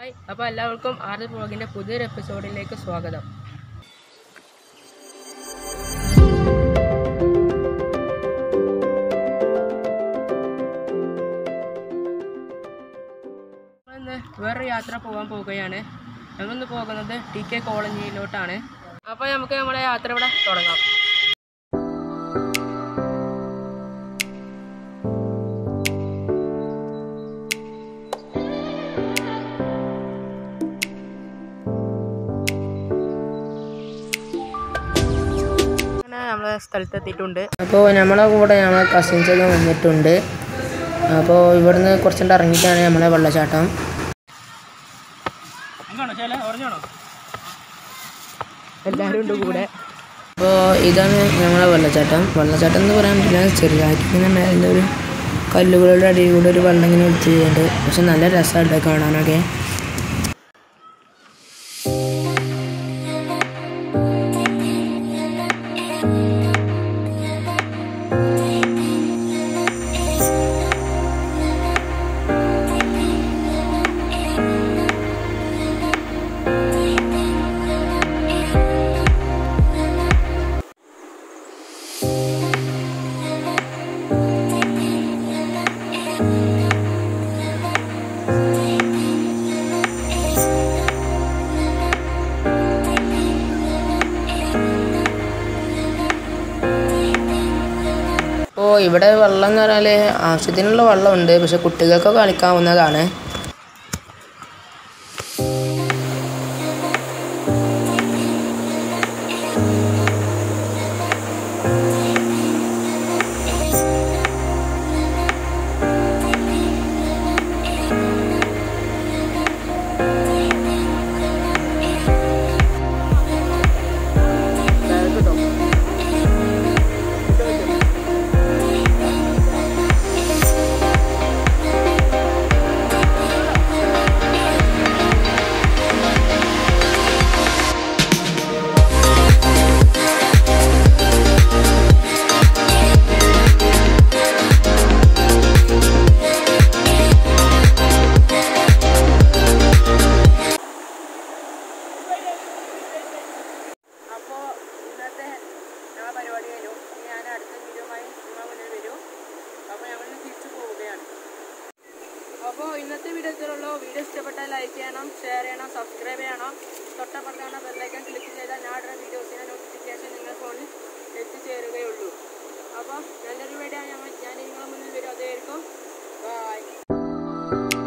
Hi അപ്പോൾ എല്ലാവർക്കും ആറ് ബ്ലോഗിന്റെ പുതിയൊരു എപ്പിസോഡിലേക്ക് സ്വാഗതം. വേറൊരു യാത്ര പോകാൻ പോവുകയാണ്. നമ്മളിന്ന് പോകുന്നത് ടി കെ കോളനിയിലോട്ടാണ്. അപ്പോൾ നമുക്ക് നമ്മുടെ യാത്ര ഇവിടെ തുടങ്ങാം. നമ്മളെ സ്ഥലത്തെത്തിയിട്ടുണ്ട്. അപ്പോൾ നമ്മളെ കൂടെ നമ്മളെ കസിൻസൊക്കെ വന്നിട്ടുണ്ട്. അപ്പോൾ ഇവിടുന്ന് കുറച്ചുകൊണ്ട് ഇറങ്ങിയിട്ടാണ് നമ്മളെ വെള്ളച്ചാട്ടം. എല്ലാവരും ഉണ്ട് കൂടെ. അപ്പോൾ ഇതാണ് ഞങ്ങളെ വെള്ളച്ചാട്ടം. വെള്ളച്ചാട്ടം എന്ന് പറയാൻ പറ്റില്ല. ചെറുതായിട്ട് ഇങ്ങനെ ഒരു കല്ലുകളുടെ അടിയിൽ കൂടെ ഒരു വെള്ളം ഇങ്ങനെ ഒഴിച്ച് പക്ഷെ നല്ല രസമുണ്ട് കാണാനൊക്കെ. ഇവിടെ വെള്ളം എന്ന് പറഞ്ഞാൽ ആവശ്യത്തിനുള്ള വെള്ളമുണ്ട്. പക്ഷെ കുട്ടികൾക്ക് കളിക്കാവുന്നതാണ് അപ്പോൾ ഇന്നത്തെ വീഡിയോ ഇത്രയുള്ളൂ വീഡിയോ ഇഷ്ടപ്പെട്ടാൽ ലൈക്ക് ചെയ്യണം ഷെയർ ചെയ്യണം സബ്സ്ക്രൈബ് ചെയ്യണം. തൊട്ടപ്പുറത്താണ് ബെല്ലൈക്കൺ ക്ലിക്ക് ചെയ്താൽ ഞാൻ ഇടുന്ന വീഡിയോസിന്റെ നോട്ടിഫിക്കേഷൻ നിങ്ങളുടെ ഫോണിൽ എത്തിച്ചേരുകയുള്ളൂ. അപ്പോൾ നല്ലൊരു വീഡിയോ ഞാൻ ഞാൻ നിങ്ങളുടെ മുന്നിൽ വരും. അതായിരിക്കും ബൈ